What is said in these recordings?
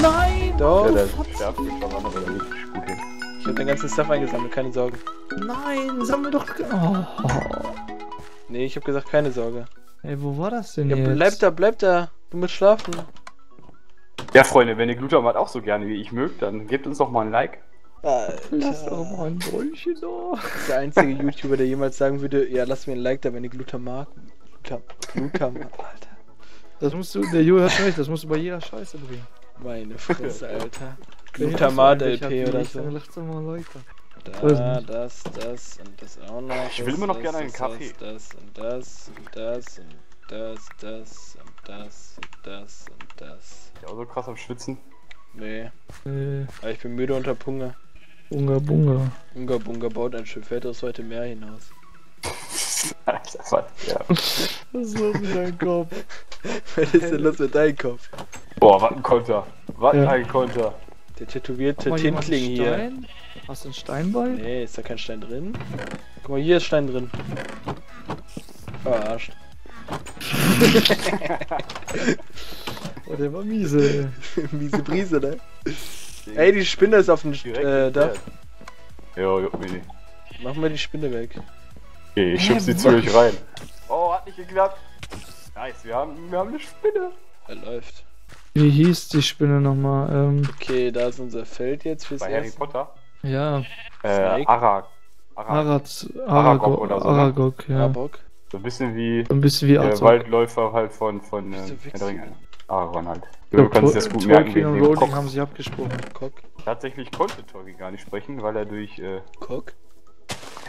Nein! Doch, Ja, hin. ich hab den ganzen Stuff eingesammelt, keine Sorge. Nein, sammel doch. Oh. Nee, ich hab gesagt, keine Sorge. Ey, wo war das denn Ja, jetzt? bleib da, bleib da. Du musst schlafen. Ja, Freunde, wenn ihr Glutamat auch so gerne wie ich mögt, dann gebt uns doch mal ein Like. Lass doch Alter. mal ein Brötchen da. Der einzige YouTuber, der jemals sagen würde, ja, lass mir ein Like da, wenn ihr Glutamat. Glutam, Glutamat, Alter. Das musst du, der Jo hat schon recht, das musst du bei jeder Scheiße bringen. Meine Fresse, Alter. Wenn ich Glutamat das so ein LP Bild oder so. Da, das, das und das auch noch. Ich will immer noch gerne einen Kaffee. Das und das und das und das, das und das und das und das. Ich auch so krass am Schwitzen. Nee, Äh, aber ich bin müde unter Punga. Bunga Bunga. Unga Bunga baut ein Schiff, fährt aus heute Meer hinaus. Alter, was? Ja. Was ist los mit deinem Kopf? Was ist denn los mit deinem Kopf? Boah, was ein Konter. Was Ja. ein Konter. Der tätowierte Tintling einen hier. Stein? Hast du einen Stein bei? Nee, ist da kein Stein drin? Guck mal, hier ist Stein drin. Verarscht. Oh, der war miese. Miese Brise, ne? Ey, die Spinne ist auf dem äh, Dach. Jo, jo, Mini. Mach mal die Spinne weg. Okay, ich schub sie zu euch rein. Oh, hat nicht geklappt. Nice, wir haben, wir haben eine Spinne. Er läuft. Wie hieß die Spinne nochmal? Ähm, Okay, da ist unser Feld jetzt fürs Bei Harry erste. Potter. ja, Äh. Arak. Arad, Aragog Aragog, oder so, ne? Aragog, ja. Arbok. So ein bisschen wie So ein bisschen wie der. Waldläufer halt von, von äh? Aragorn halt. Du glaub, kannst das gut merken, Tolkien und Rowling haben sich abgesprochen. Cock. Tatsächlich konnte Tolkien gar nicht sprechen, weil er durch äh, Cock?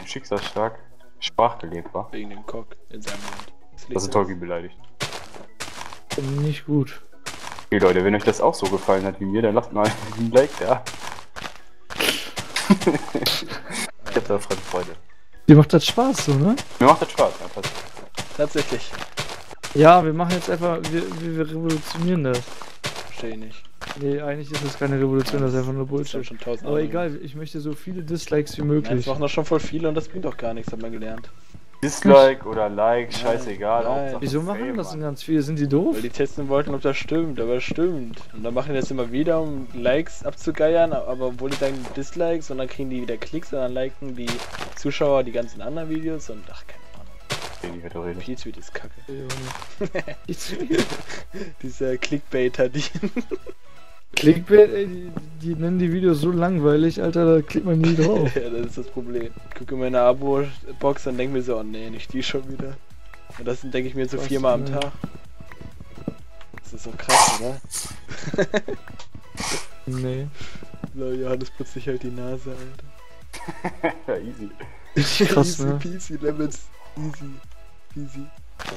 ein schicksalsstark sprachgelebt war. Wegen dem Cock in seinem Mund. Das liegt ist Tolkien beleidigt. Nicht gut. Okay Leute, wenn euch das auch so gefallen hat wie mir, dann lasst mal ein Like da. ich hab da fremde Freude. Dir macht das Spaß so, ne? Mir macht das Spaß, ja, passt. Tatsächlich. Ja, wir machen jetzt einfach, wir, wir, wir revolutionieren das. Verstehe ich nicht. Nee, eigentlich ist das keine Revolution, das ist einfach nur Bullshit. schon tausend Aber egal, ich möchte so viele Dislikes wie Nein, das möglich. machen doch schon voll viele und das bringt doch gar nichts, hat man gelernt. Dislike oder Like, scheißegal. nein. Wieso machen Fame, das denn ganz viele? Sind die doof? Weil die testen wollten, ob das stimmt, aber es stimmt. Und dann machen die das immer wieder, um Likes abzugeiern, aber obwohl die sagen Dislikes und dann kriegen die wieder Klicks und dann liken die Zuschauer die ganzen anderen Videos und ach, keine Ahnung. Wird reden. P-Tweet ist kacke. Ich- Dieser Clickbaiter, die. Clickbait, ey, die, die nennen die Videos so langweilig, Alter, da klickt man nie drauf. ja, das ist das Problem. Ich gucke in meine Abo-Box und denke mir so, oh nee, nicht die schon wieder. Und das denke ich mir so Was, viermal am? Tag. Das ist so krass, oder? Nee. So, Johannes putzt sich halt die Nase, Alter. ja, easy. Krass, easy ne? peasy, Lemons. Easy. Easy.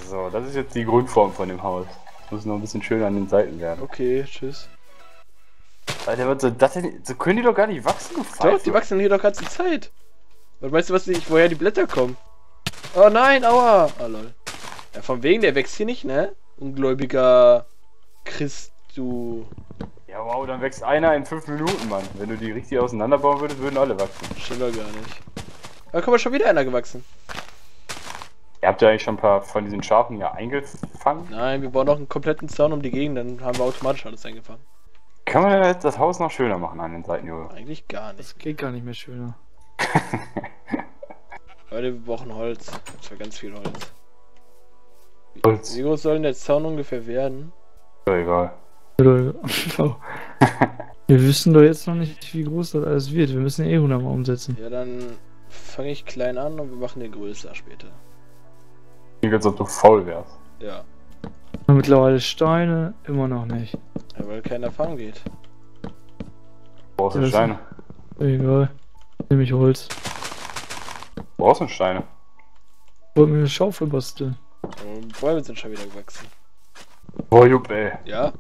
So, das ist jetzt die Grundform von dem Haus. Muss noch ein bisschen schöner an den Seiten werden. Okay, tschüss. Alter, was soll das denn? So können die doch gar nicht wachsen, du Doch, Pfeife. die wachsen hier doch ganze Zeit. Und weißt du, was die, woher die Blätter kommen? Oh nein, aua! Ah, lol. Ja, von wegen, der wächst hier nicht, ne? Ungläubiger Christ, du. Ja, wow, dann wächst einer in fünf Minuten, Mann. Wenn du die richtig auseinanderbauen würdest, würden alle wachsen. Stimmt doch gar nicht. Da kommt schon wieder einer gewachsen. Ihr habt ja eigentlich schon ein paar von diesen Schafen hier eingefangen. Nein, wir bauen noch einen kompletten Zaun um die Gegend, dann haben wir automatisch alles eingefangen. Kann man jetzt das Haus noch schöner machen an den Seiten, Junge? Eigentlich gar nicht. Das geht gar nicht mehr schöner. Leute, wir brauchen Holz. Und zwar ganz viel Holz. Holz. Wie groß soll denn der Zaun ungefähr werden? Ja, egal. Oh. Wir wissen doch jetzt noch nicht, wie groß das alles wird. Wir müssen eh 100 Mal umsetzen. Ja, dann fange ich klein an und wir machen den größer später. Klingt, als ob du faul wärst. Ja. Mittlerweile Steine, immer noch nicht. ja weil keiner fangen geht. Brauchst du Steine? Egal. Nehme ich Holz. Brauchst du Steine? Wollte mir eine Schaufel basteln. Und Bäume sind schon wieder gewachsen. Boah, Jupp, ey. Ja?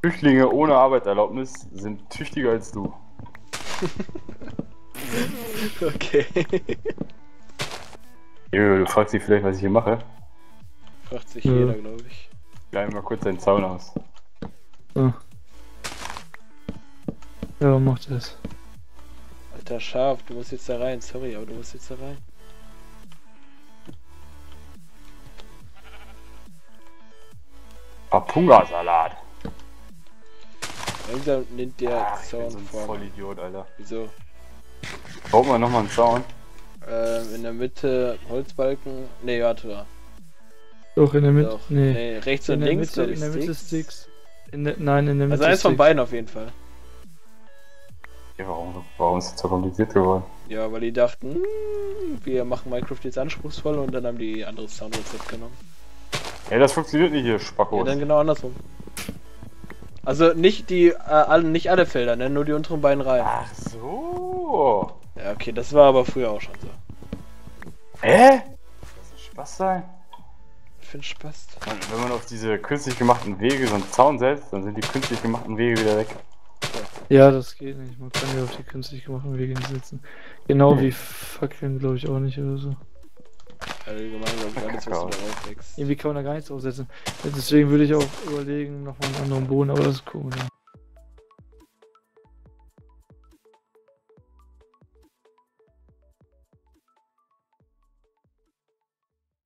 Flüchtlinge ohne Arbeitserlaubnis sind tüchtiger als du. Okay. Junge, du fragst dich vielleicht, was ich hier mache. Fragt sich Ja. jeder, glaube ich. Gleich mal kurz deinen Zaun aus. So. Ja, macht das. Alter Schaf, du musst jetzt da rein. Sorry, aber du musst jetzt da rein. Papunga-Salat. Langsam nimmt der Ah, ich bin Zaun so ein. Vollidiot, Alter. Wieso? Baut mal nochmal einen Zaun. Ähm, in der Mitte Holzbalken. Nee, warte. Doch, in der Mitte. Doch. Nee. Nee, rechts In und der links. Mitte, in der Mitte Sticks. Sticks. In der, nein, in der Mitte Also eins von beiden auf jeden Fall. Ja, warum, warum ist das so kompliziert geworden? Ja, weil die dachten, hm, wir machen Minecraft jetzt anspruchsvoll und dann haben die anderes Soundrezept genommen. Ey, das funktioniert nicht hier, Ja, Spackos. dann genau andersrum. Also nicht die, äh, alle, nicht alle Felder, ne? Nur die unteren beiden Reihen. Ach so. Ja, okay, das war aber früher auch schon so. Hä? Das ist Spaß sein. Ich find Spaß. Und wenn man auf diese künstlich gemachten Wege so einen Zaun setzt, dann sind die künstlich gemachten Wege wieder weg. Ja, das geht nicht. Man kann ja auf die künstlich gemachten Wege nicht setzen. Genau wie Fackeln, glaube ich, auch nicht oder so. Allgemein, glaube ich, alles, was du da aufwächst. Irgendwie kann man da gar nichts draufsetzen. Deswegen würde ich auch überlegen, nochmal einen anderen Boden, aber das ist cool. Ja.